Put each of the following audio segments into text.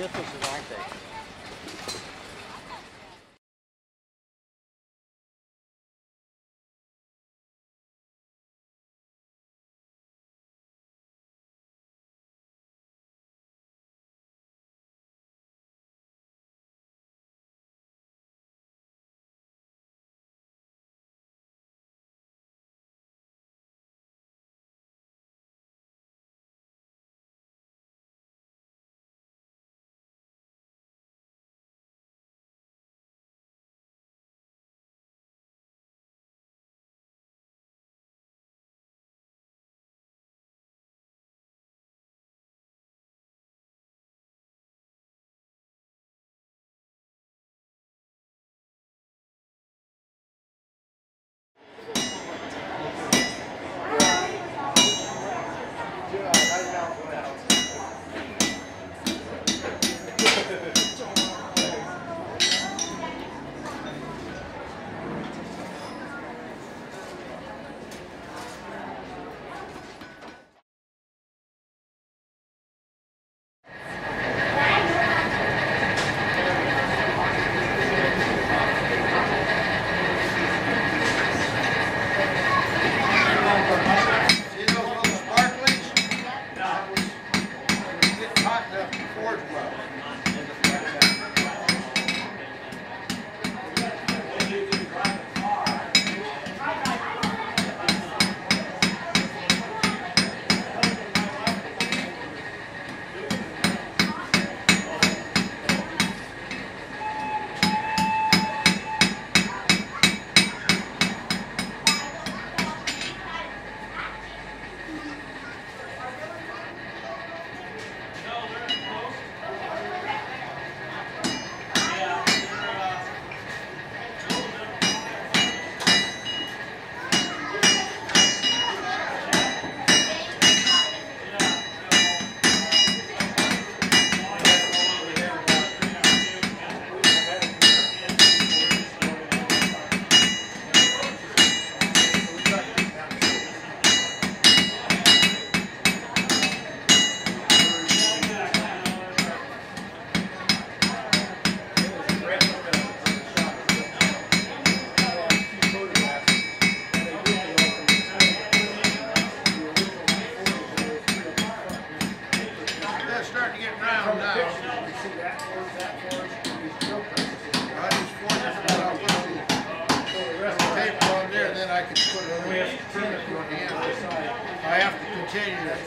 Like aren't they?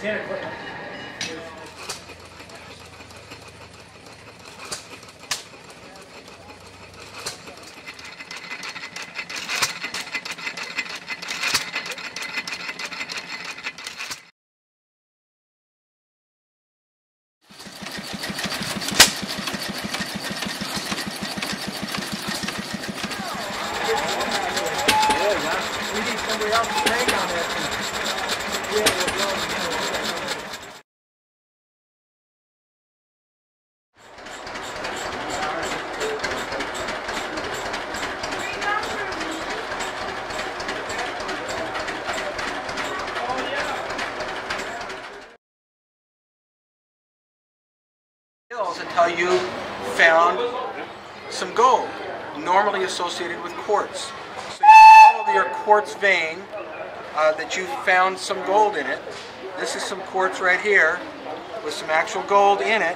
We need somebody else to take on that. Hills until you found some gold, normally associated with quartz. So you follow your quartz vein uh, that you found some gold in it. This is some quartz right here with some actual gold in it.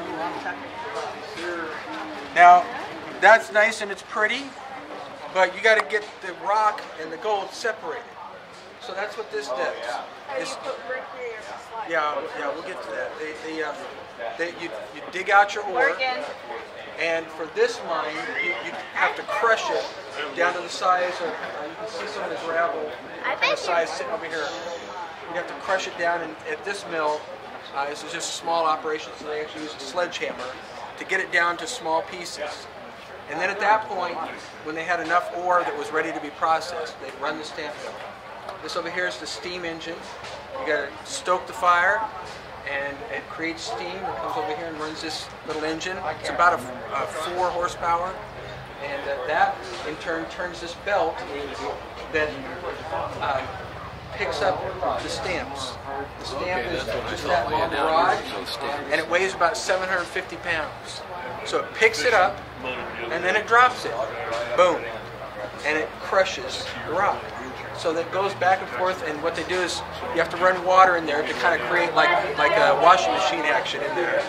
Now, that's nice and it's pretty, but you got to get the rock and the gold separated. So that's what this does. This- yeah, yeah, we'll get to that. They, they, uh, they, you, you dig out your ore, Morgan. and for this mine, you, you have to crush it down to the size of, uh, you can see some of the gravel I kind bet you- size sitting over here. You have to crush it down, and at this mill, uh, this is just a small operation, so they actually use a sledgehammer to get it down to small pieces. And then at that point, when they had enough ore that was ready to be processed, they'd run the stamp mill. This over here is the steam engine. You got to stoke the fire, and it creates steam. It comes over here and runs this little engine. It's about a, a four horsepower, and uh, that in turn turns this belt that uh, picks up the stamps. The stamp Okay, is that's what I just that long rod, here, those stamps. and it weighs about 750 pounds. So it picks it up, and then it drops it. Boom. And it crushes the rock. So that goes back and forth, and what they do is you have to run water in there to kind of create like like a washing machine action in there.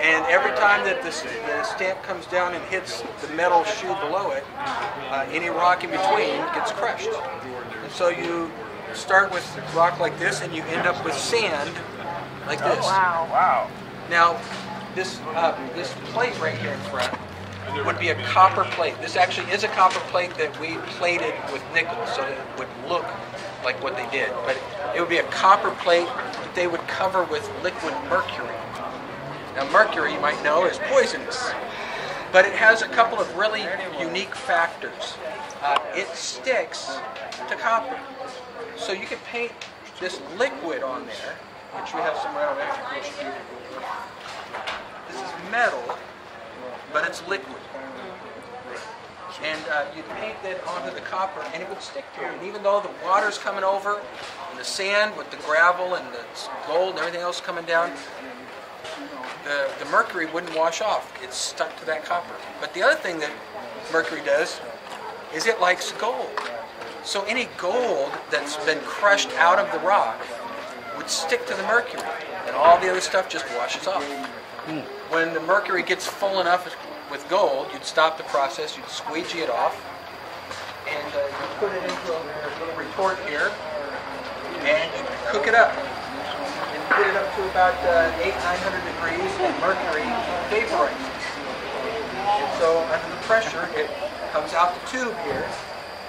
And every time that the, the stamp comes down and hits the metal shoe below it, uh, any rock in between gets crushed. And so you start with rock like this, and you end up with sand like this. Wow. Wow. Now, this uh, this plate right here in front would be a copper plate. This actually is a copper plate that we plated with nickel, so it would look like what they did. But it would be a copper plate that they would cover with liquid mercury. Now, mercury, you might know, is poisonous, but it has a couple of really unique factors. Uh, it sticks to copper, so you can paint this liquid on there, which we have some there. This is metal, but it's liquid. And uh, you'd paint that onto the copper, and it would stick to it. And even though the water's coming over, and the sand with the gravel and the gold and everything else coming down, the, the mercury wouldn't wash off. It's stuck to that copper. But the other thing that mercury does is it likes gold. So any gold that's been crushed out of the rock would stick to the mercury, and all the other stuff just washes off. When the mercury gets full enough with gold, you'd stop the process, you'd squeegee it off, and uh, you put it into a little retort here, and you cook it up. And get it up to about uh, eight, nine hundred degrees, and mercury vaporizes. And so under the pressure, it comes out the tube here,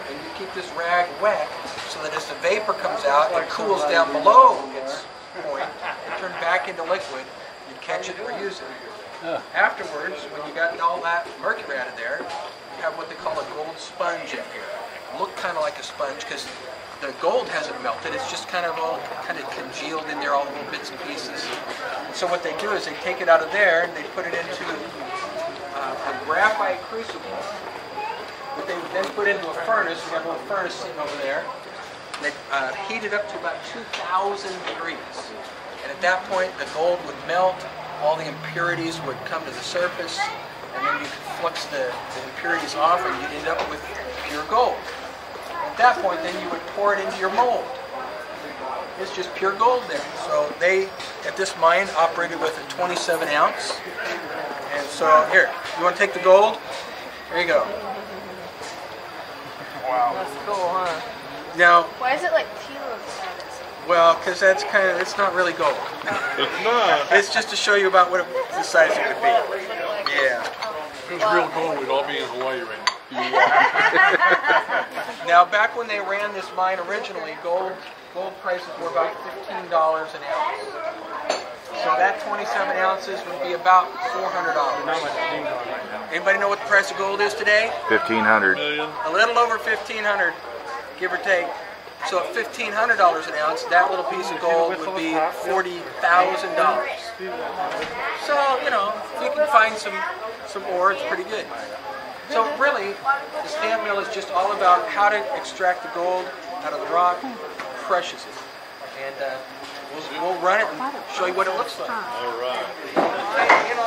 and you keep this rag wet so that as the vapor comes out, it cools down below its point and turns back into liquid. You catch it or use it. Afterwards, when you got all that mercury out of there, you have what they call a gold sponge up here. Look kind of like a sponge because the gold hasn't melted. It's just kind of all kind of congealed in there, all little bits and pieces. So what they do is they take it out of there and they put it into uh, a graphite crucible that they then put into a furnace. We have a little furnace sitting over there. They uh, heat it up to about 2,000 degrees. And at that point, the gold would melt, all the impurities would come to the surface, and then you could flux the, the impurities off and you'd end up with pure gold. At that point, then you would pour it into your mold. It's just pure gold there. So they, at this mine, operated with a 27 ounce. And so, here, you want to take the gold? There you go. Wow. That's cool, huh? Now, Why is it like teal status? Well, because that's kind of, it's not really gold. It's not. It's just to show you about what it, the size it could be. Yeah. If it was real gold, we'd all be in Hawaii right now. Now, back when they ran this mine originally, gold gold prices were about fifteen dollars an ounce. So that 27 ounces would be about four hundred dollars. Anybody know what the price of gold is today? Fifteen hundred. Million. A little over fifteen hundred, give or take. So at fifteen hundred dollars an ounce, that little piece of gold would be forty thousand dollars. So you know, if you can find some some ore, it's pretty good. So really, the stamp mill is just all about how to extract the gold out of the rock, crushes it, and uh, we'll, we'll run it and show you what it looks like. All right. In operation, Lewis.